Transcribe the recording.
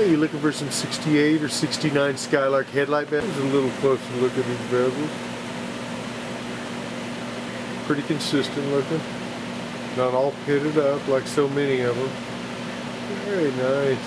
Are you looking for some 68 or 69 Skylark headlight bezels? A little closer look at these bezels. Pretty consistent looking. Not all pitted up like so many of them. Very nice.